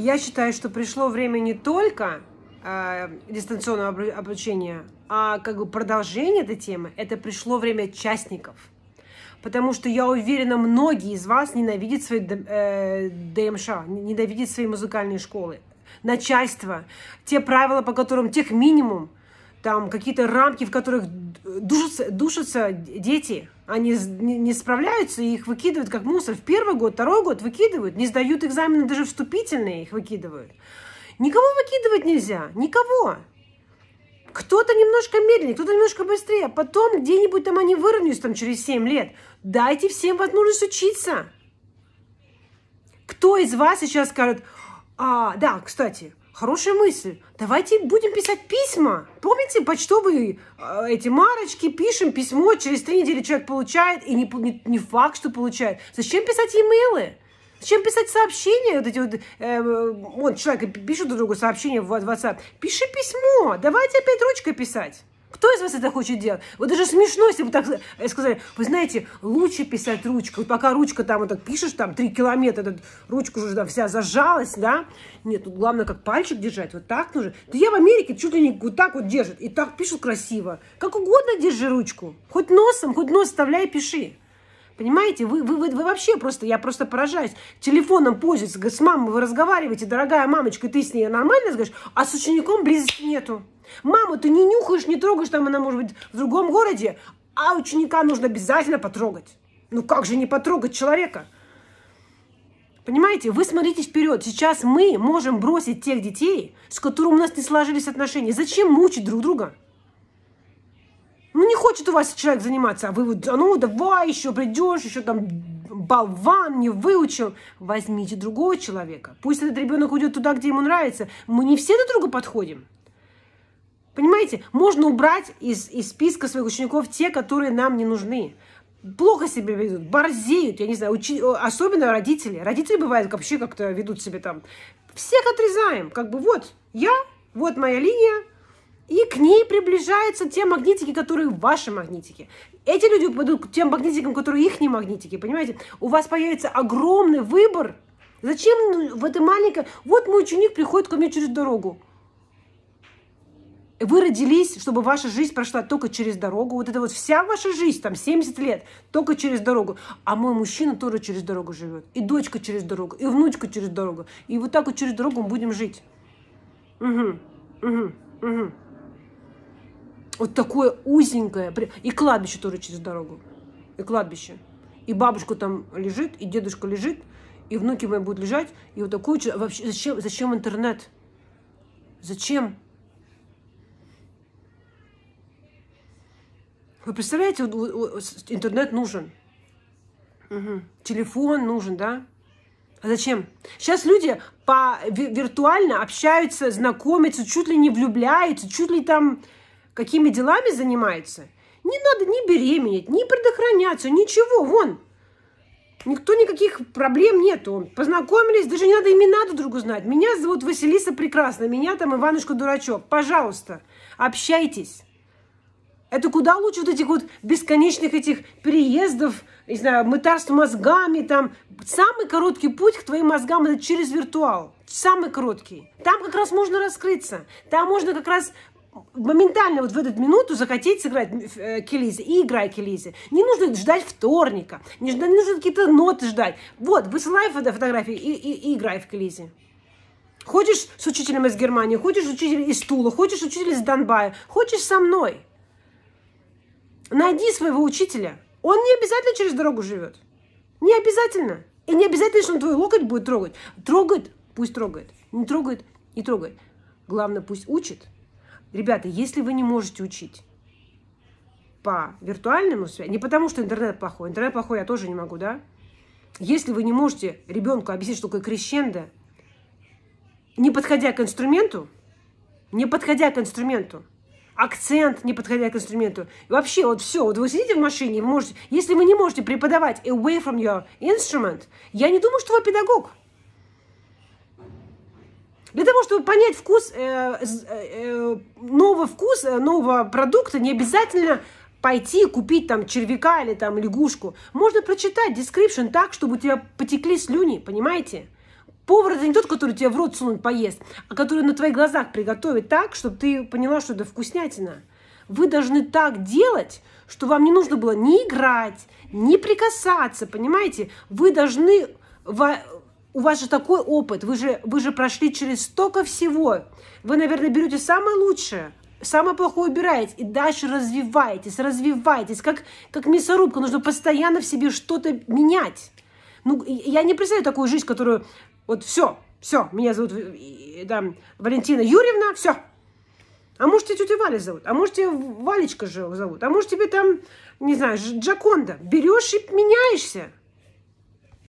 Я считаю, что пришло время не только э, дистанционного обучения, а как бы продолжение этой темы. Это пришло время частников. Потому что я уверена, многие из вас ненавидят свои э, ДМШ, ненавидят свои музыкальные школы. Начальство, те правила, по которым тех минимум, там какие-то рамки, в которых душатся, душатся дети, они не справляются и их выкидывают как мусор. В первый год, второй год выкидывают, не сдают экзамены, даже вступительные их выкидывают. Никого выкидывать нельзя, никого. Кто-то немножко медленнее, кто-то немножко быстрее, а потом где-нибудь там они выровняются там через 7 лет. Дайте всем возможность учиться. Кто из вас сейчас скажет, а, да, кстати, Хорошая мысль. Давайте будем писать письма. Помните, почтовые э, эти марочки, пишем письмо, через три недели человек получает, и не, не, не факт, что получает. Зачем писать имейлы? Зачем писать сообщения? Вот эти вот, э, вот человек пишет друг другу сообщение в WhatsApp. Пиши письмо. Давайте опять ручкой писать. Кто из вас это хочет делать? Вот даже смешно, если бы так э, сказали, вы знаете, лучше писать ручкой. Вот пока ручка там вот так пишешь, там три километра, этот, ручка уже там вся зажалась, да? Нет, тут главное как пальчик держать, вот так нужно. Да я в Америке чуть ли не вот так вот держит, и так пишут красиво. Как угодно держи ручку. Хоть носом, хоть нос вставляй пиши. Понимаете, вы, вы, вы, вы вообще просто, я просто поражаюсь. Телефоном пользуется, с мамой вы разговариваете, дорогая мамочка, ты с ней нормально говоришь, а с учеником близости нету. Маму ты не нюхаешь, не трогаешь, там она может быть в другом городе, а ученика нужно обязательно потрогать. Ну как же не потрогать человека? Понимаете, вы смотрите вперед. Сейчас мы можем бросить тех детей, с которыми у нас не сложились отношения. Зачем мучить друг друга? Не хочет у вас человек заниматься, а вы вот, а ну, давай еще придешь, еще там болван, не выучил. Возьмите другого человека. Пусть этот ребенок уйдет туда, где ему нравится. Мы не все друг другу подходим. Понимаете, можно убрать из, из списка своих учеников те, которые нам не нужны. Плохо себя ведут, борзеют, я не знаю, учи... особенно родители. Родители бывают вообще как-то ведут себя там. Всех отрезаем, как бы вот я, вот моя линия, и к ней приближаются те магнитики, которые ваши магнитики. Эти люди пойдут к тем магнитикам, которые их не магнитики, понимаете? У вас появится огромный выбор. Зачем в этой маленькой... Вот мой ученик приходит ко мне через дорогу. Вы родились, чтобы ваша жизнь прошла только через дорогу. Вот это вот вся ваша жизнь, там 70 лет, только через дорогу. А мой мужчина тоже через дорогу живет. И дочка через дорогу, и внучка через дорогу. И вот так вот через дорогу мы будем жить. Угу, угу, угу. Вот такое узенькое. И кладбище тоже через дорогу. И кладбище. И бабушка там лежит, и дедушка лежит, и внуки мои будут лежать. И вот такое... Вообще, зачем, зачем интернет? Зачем? Вы представляете, интернет нужен. Угу. Телефон нужен, да? А зачем? Сейчас люди по виртуально общаются, знакомятся, чуть ли не влюбляются, чуть ли там какими делами занимаются. Не надо ни беременеть, ни предохраняться, ничего, вон. Никто никаких проблем нету. Познакомились, даже не надо имена друг другу знать. Меня зовут Василиса Прекрасна, меня там Иванушка Дурачок. Пожалуйста, общайтесь. Это куда лучше вот этих вот бесконечных этих переездов, не знаю, мытарств мозгами, там. Самый короткий путь к твоим мозгам это через виртуал. Самый короткий. Там как раз можно раскрыться. Там можно как раз моментально вот в эту минуту захотеть сыграть э, келизи и играй келизи. Не нужно ждать вторника, не, не нужно какие-то ноты ждать. Вот, высылай фото фотографии и, и, и играй в келизи. Хочешь с учителем из Германии, хочешь учитель из Тула, хочешь учитель из Донбая, хочешь со мной. Найди своего учителя. Он не обязательно через дорогу живет. Не обязательно. И не обязательно, что он твой локоть будет трогать. Трогает, пусть трогает. Не трогает, не трогает. Главное, пусть учит. Ребята, если вы не можете учить по виртуальному связи, не потому что интернет плохой, интернет плохой я тоже не могу, да? Если вы не можете ребенку объяснить, что такое крещендо, не подходя к инструменту, не подходя к инструменту, акцент, не подходя к инструменту. И вообще, вот все, вот вы сидите в машине, вы можете, если вы не можете преподавать away from your instrument, я не думаю, что вы педагог. Для того, чтобы понять вкус, э, э, э, новый вкус нового продукта, не обязательно пойти купить там червяка или там лягушку. Можно прочитать description так, чтобы у тебя потекли слюни, понимаете? Повар это не тот, который тебе в рот сунуть поест, а который на твоих глазах приготовит так, чтобы ты поняла, что это вкуснятина. Вы должны так делать, что вам не нужно было ни играть, ни прикасаться, понимаете? Вы должны... У вас же такой опыт, вы же, вы же прошли через столько всего. Вы, наверное, берете самое лучшее, самое плохое убираете и дальше развиваетесь, развиваетесь. Как, как мясорубка, нужно постоянно в себе что-то менять. Ну, я не представляю такую жизнь, которую вот все, все, меня зовут да, Валентина Юрьевна, все, а может, тебя тетя Валя зовут, а может, тебя Валечка же зовут, а может, тебе там, не знаю, Джаконда. Берешь и меняешься.